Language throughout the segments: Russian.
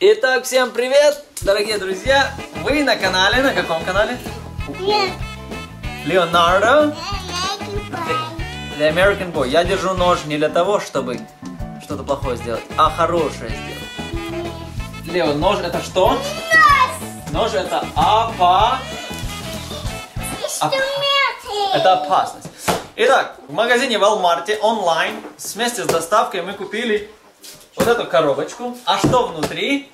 Итак, всем привет, дорогие друзья! Вы на канале, на каком канале? Леонардо. The American Boy. Я держу нож не для того, чтобы что-то плохое сделать, а хорошее сделать. Лео, нож это что? Нос. Нож это апа... Это опасность. Итак, в магазине Walmart онлайн вместе с доставкой мы купили вот эту коробочку. А что внутри?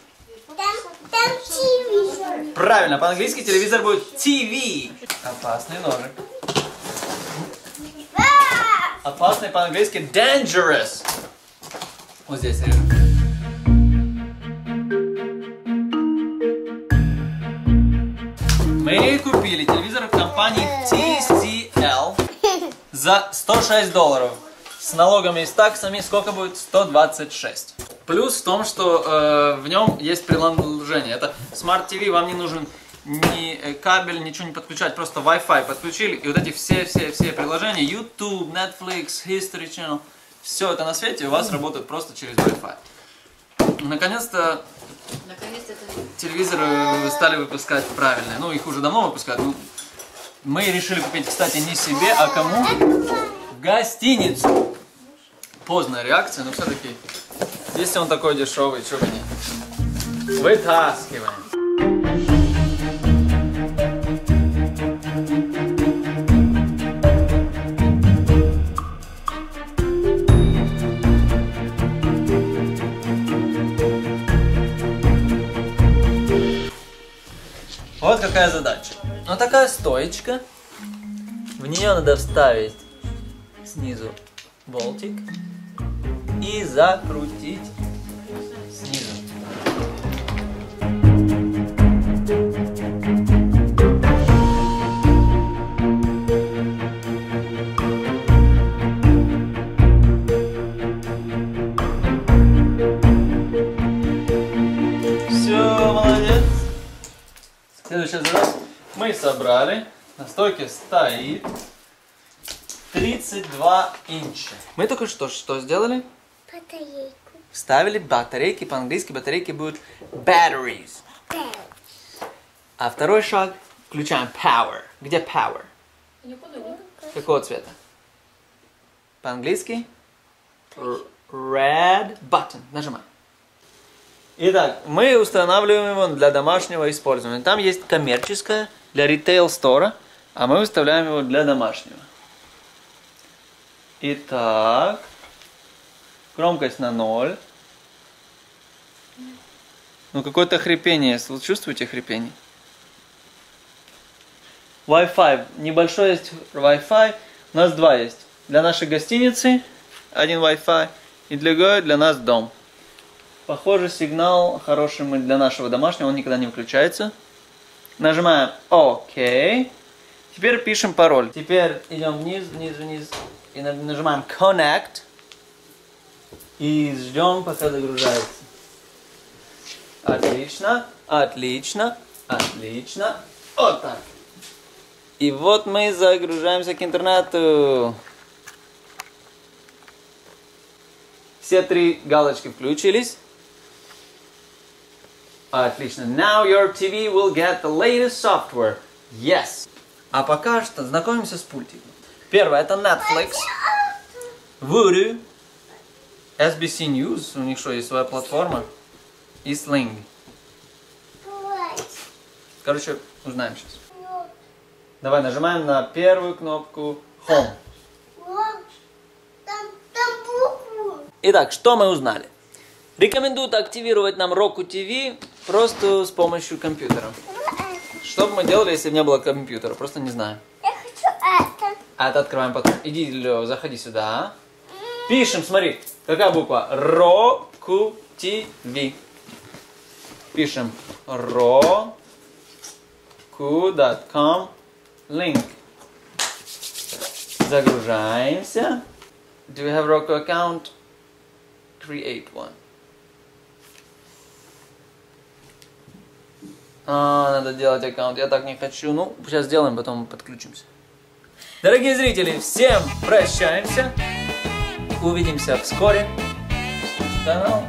Там, там телевизор. Правильно, по-английски телевизор будет TV. Опасный ножик. Опасный по-английски dangerous. Вот здесь, Сережа. Мы купили телевизор в компании TCL за 106 долларов. С налогами и с таксами сколько будет? 126. Плюс в том, что э, в нем есть приложение. Это Smart TV, вам не нужен ни кабель, ничего не подключать, просто Wi-Fi подключили. И вот эти все-все-все приложения, YouTube, Netflix, History Channel, все это на свете у вас работает просто через Wi-Fi. Наконец-то это телевизоры стали выпускать правильные. Ну, их уже давно выпускают. Ну, мы решили купить, кстати, не себе, а кому? Гостиницу. Поздная реакция, но все-таки, если он такой дешевый, что бы. Вытаскиваем. Вот какая задача. Вот такая стоечка. В нее надо вставить снизу болтик и закрутить снизу. Все, молодец. Следующая задача. Мы собрали. На стойке стоит 32 инча. Мы только что что сделали? Батарейку. Вставили батарейки. По-английски батарейки будут batteries. А второй шаг. Включаем power. Где power? Какого цвета? По-английски? Red button. Нажимаем. Итак, мы устанавливаем его для домашнего использования. Там есть коммерческое для ритейл стора, а мы выставляем его для домашнего. Итак, громкость на ноль. Ну, какое-то хрипение. Вы чувствуете хрипение? Wi-Fi. Небольшой есть Wi-Fi. У нас два есть. Для нашей гостиницы один Wi-Fi и другой для нас дом. Похоже, сигнал хороший мы для нашего домашнего, он никогда не выключается. Нажимаем ОК. Теперь пишем пароль. Теперь идем вниз, вниз, вниз. И на- нажимаем Connect. И ждем, пока загружается. Отлично, отлично, отлично. Вот так. И вот мы загружаемся к интернету. Все три галочки включились. Отлично. Now your TV will get the latest software. Yes. А пока что знакомимся с пультиком. Первое это Netflix, Voodoo, SBC News, у них что, есть своя платформа, и Sling. Короче, узнаем сейчас. Давай нажимаем на первую кнопку Home. Итак, что мы узнали? Рекомендуют активировать нам Roku TV просто с помощью компьютера. Что бы мы делали, если бы не было компьютера? Просто не знаю. Я хочу это. А это открываем потом. Иди, Лё, заходи сюда. Пишем, смотри. Какая буква? Roku TV. Пишем roku.com link. Загружаемся. Do you have Roku account? Create one. А, надо делать аккаунт. Я так не хочу. Ну, сейчас сделаем, потом подключимся. Дорогие зрители, всем прощаемся увидимся вскоре. Канал.